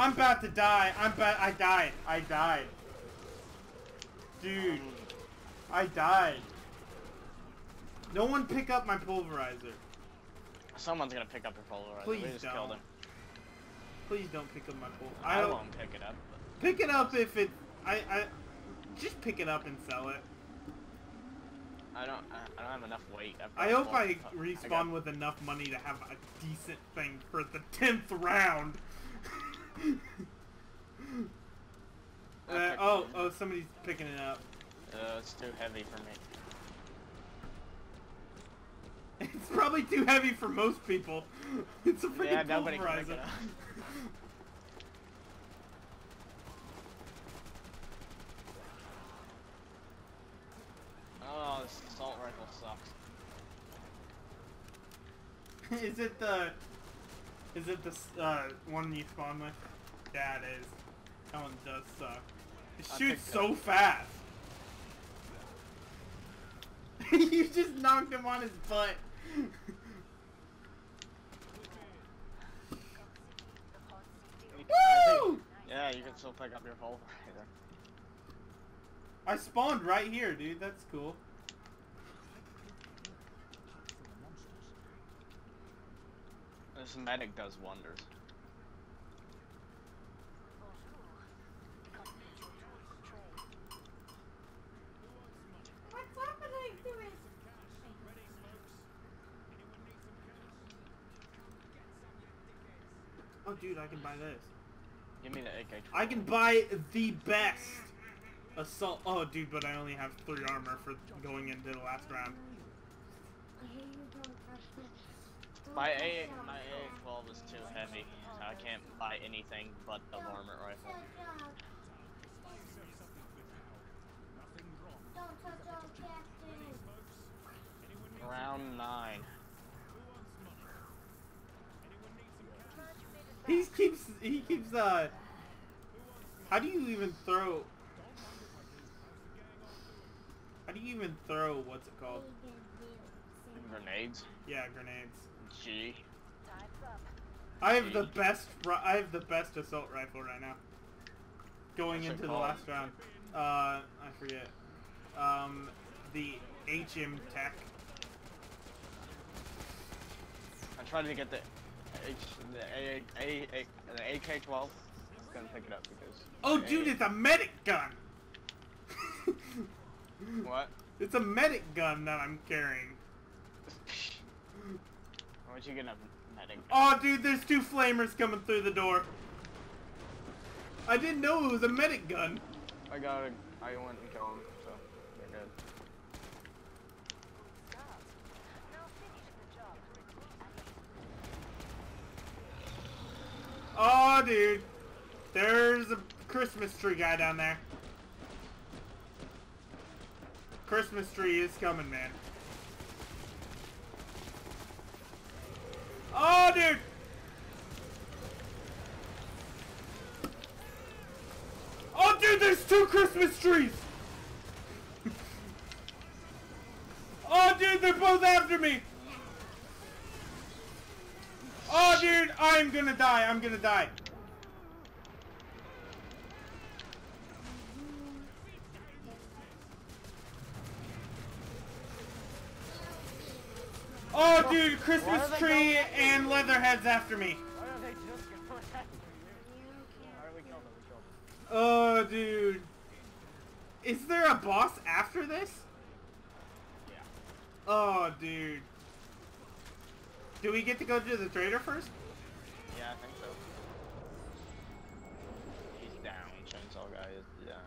I'm about to die. I'm about. I died. I died. Dude, I died. No one pick up my pulverizer. Someone's gonna pick up your pulverizer. Please we just don't. killed him. Please don't pick up my pulverizer. I, don't won't pick it up. pick it up if it. I. I. Just pick it up and sell it. I don't. I, I don't have enough weight. I've got I hope I got- respawn with enough money to have a decent thing for the tenth round. Uh, oh, oh, somebody's picking it up. Uh, it's too heavy for me. It's probably too heavy for most people. It's a freaking Yeah, nobody can pick pulverizer. Oh, this assault rifle sucks. is it the? Is it the uh, one you spawn with? Yeah, it is. That one does suck. It shoots picked so fast. you just knocked him on his butt. Woo! Yeah, you can still pick up your pulverizer. I spawned right here, dude. That's cool. This medic does wonders. What's happening to it? Oh, dude, I can buy this. Give me the AK. I can buy the best assault. Oh, dude, but I only have three armor for going into the last round. My A my A12 is too heavy. So I can't buy anything but the varmint rifle. Don't touch. Round nine. He keeps. He keeps. Uh. How do you even throw? How do you even throw? What's it called? Grenades. Yeah, grenades. G. I have the best. I have the best assault rifle right now. Going What's into the last round. Uh, I forget. Um, the HM Tech. I tried to get the H the A A A the AK-12. I was gonna pick it up because. Oh, dude, it's a medic gun. What? It's a medic gun that I'm carrying. Where'd you get a medic? Oh, dude, there's two flamers coming through the door. I didn't know it was a medic gun. I got it. I went and killed him, so you're good. Oh, dude. There's a Christmas tree guy down there. Christmas tree is coming, man. Oh, dude. Oh, dude, there's two Christmas trees. oh, dude, they're both after me. Oh, dude, I'm gonna die. I'm gonna die. Oh, dude, Christmas Why are they tree and Leatherhead's after me. Why are they just going after me? Alright, we killed him, we killed him. Oh, dude. Is there a boss after this? Yeah. Oh, dude. Do we get to go to the trader first? Yeah, I think so. He's down. Chainsaw guy is down.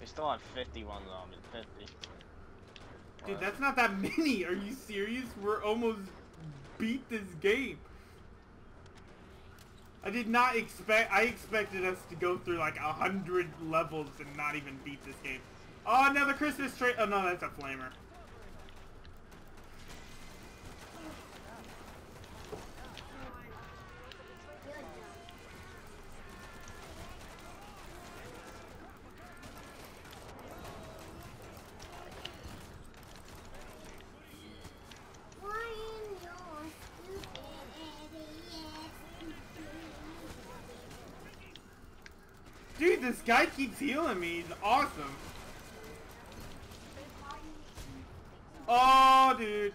We still have 51 zombies. 50. Dude, that's not that many. Are you serious? We're almost beat this game. I did not expect. I expected us to go through like a hundred levels and not even beat this game. Oh, another Christmas tree. Oh no, that's a flamer. This guy keeps healing me. He's awesome. Oh, dude.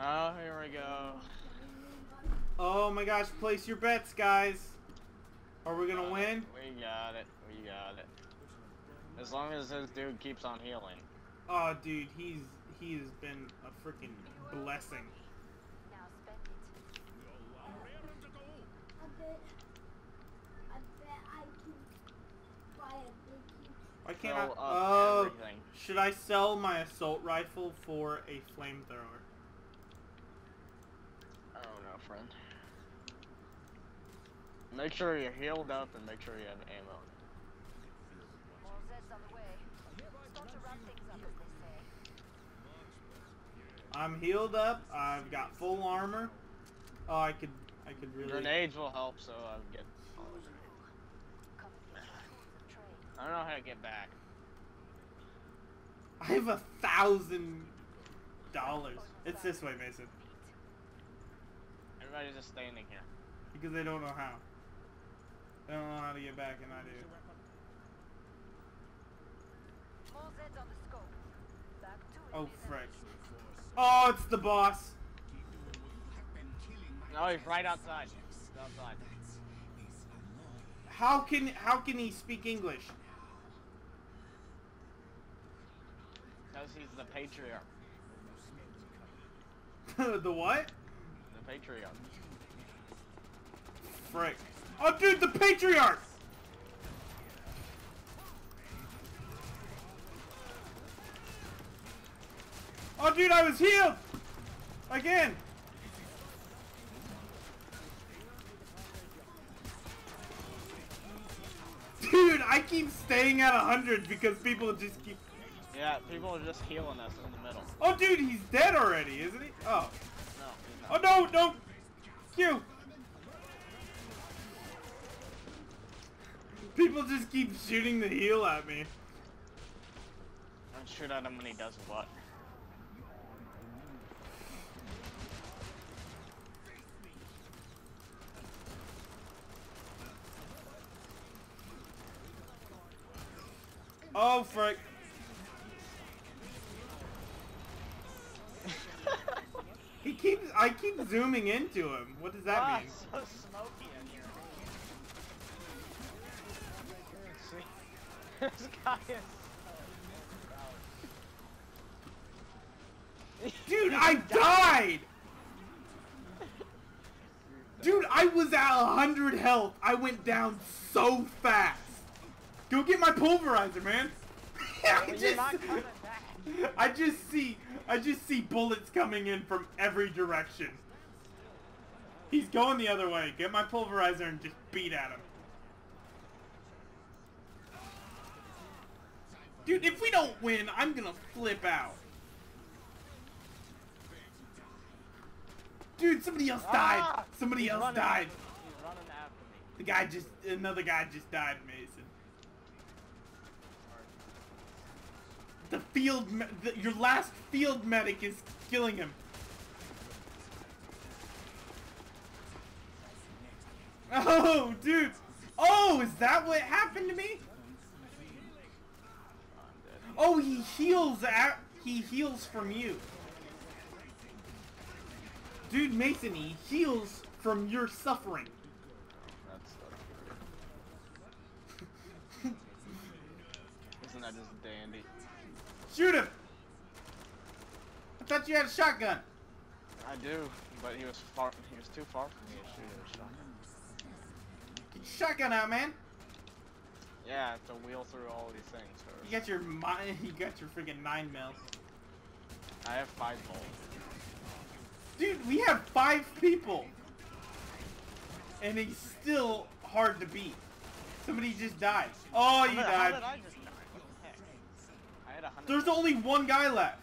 Oh, here we go. Oh my gosh, place your bets, guys. Are we gonna win? We got it. We got it. As long as this dude keeps on healing. Oh, dude, he's he has been a freaking blessing. Now spend it. I bet. I bet I can buy a big. Why can't I? Oh, everything. should I sell my assault rifle for a flamethrower? I don't know, friend. Make sure you're healed up and make sure you have ammo. More Zeds on the way. Start to wrap things up, as they say. I'm healed up. I've got full armor. Oh, I could, I could really. Grenades will help, so I would get. Come here. Tools of trade. I don't know how to get back. I have a thousand dollars. It's this way, Mason. Everybody's just standing here. Because they don't know how. They don't know how to get back, and I do. More Zeds on the scope. Back to it. Oh, business. frick. Oh, it's the boss. No, he's right outside. He's outside. How can how can he speak English? Because he's the patriarch. the what? The patriarch. Frick. Oh, dude, the patriarch. Oh, dude, I was healed. Again. Dude, I keep staying at 100 because people just keep... Yeah, people are just healing us in the middle. Oh, dude, he's dead already, isn't he? Oh. No, he's Oh, no, no. Q. People just keep shooting the heal at me. I'm shoot at him when he does what. Oh, frick. He keeps, I keep zooming into him. What does that ah, mean? so smoky in here. See? this guy is. Dude, I died! Dude, I was at 100 health. I went down so fast. Go get my pulverizer, man. I You're just, not coming back. I just see, I just see bullets coming in from every direction. He's going the other way. Get my pulverizer and just beat at him. Dude, if we don't win, I'm gonna flip out. Dude, somebody else died. Ah! Somebody He's else running. died. He's running after me. The guy just, another guy just died, Mason. The field, the, your last field medic is killing him. Oh, dude. Oh, is that what happened to me? Oh, he heals at, he heals from you. Dude, Mason, he heals from your suffering. Isn't that just dandy? Shoot him! I thought you had a shotgun. I do, but he was far. He was too far from me to shoot a shotgun. Get your shotgun out, man. Yeah, to wheel through all these things You got your you got your freaking nine mil. I have five bolts. Dude, we have five people. And he's still hard to beat. Somebody just died. Oh, you How did- How did died. I just die? What the heck? I had a hundred. There's only one guy left.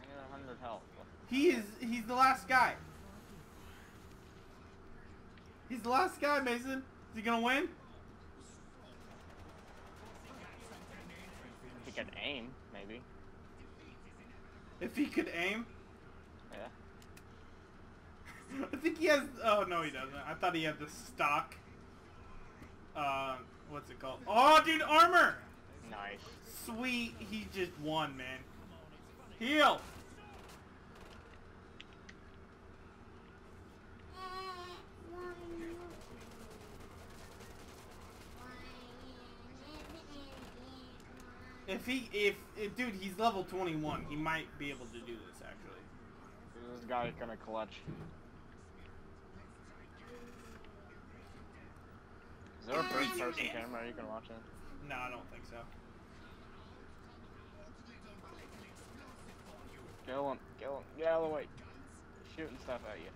I a hundred health. He is he's the last guy. He's the last guy, Mason. Is he gonna win? If He could aim, maybe. If he could aim. Yeah. I think he has oh no he doesn't. I thought he had the stock. uh, what's it called? Oh, dude, armor! Nice. Sweet, he just won, man. Heal! If he, if, if, dude, he's level 21, he might be able to do this, actually. This guy gonna clutch. Is there a first person camera you can watch it? No, I don't think so. Kill him, kill him, get out of the way. Shooting stuff at you.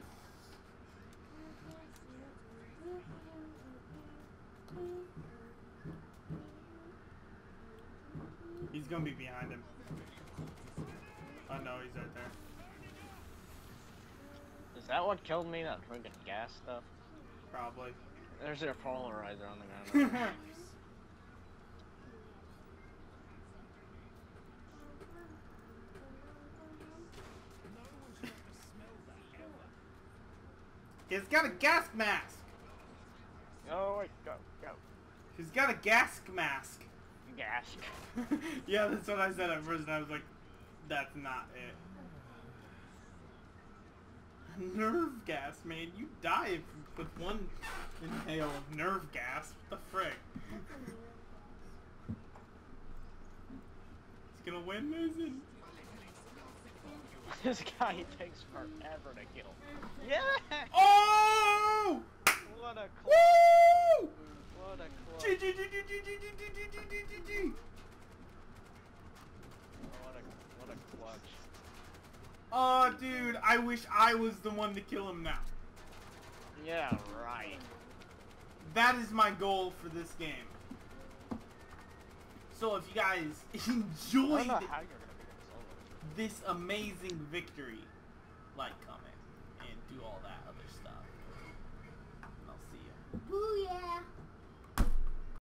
He's gonna be behind him. Oh no, he's right there. Is that what killed me? That drinking gas stuff? Probably. There's your pulverizer on the ground. He's got a gas mask. oh wait, go, go. He's got a gas mask. Gas. yeah, that's what I said at first, and I was like, that's not it. Nerve gas, man. You die if, with one inhale of nerve gas. What the frick? He's gonna win, Mason. This guy takes forever to kill. Yeah! Oh! What a clutch. Woo! What a G clutch. G G G G G G G G G G G. What a, what a clutch. Oh, dude, I wish I was the one to kill him now. Yeah, right. That is my goal for this game. So if you guys I enjoyed this amazing victory. Like, comment, and do all that other stuff. And I'll see you. Booyah!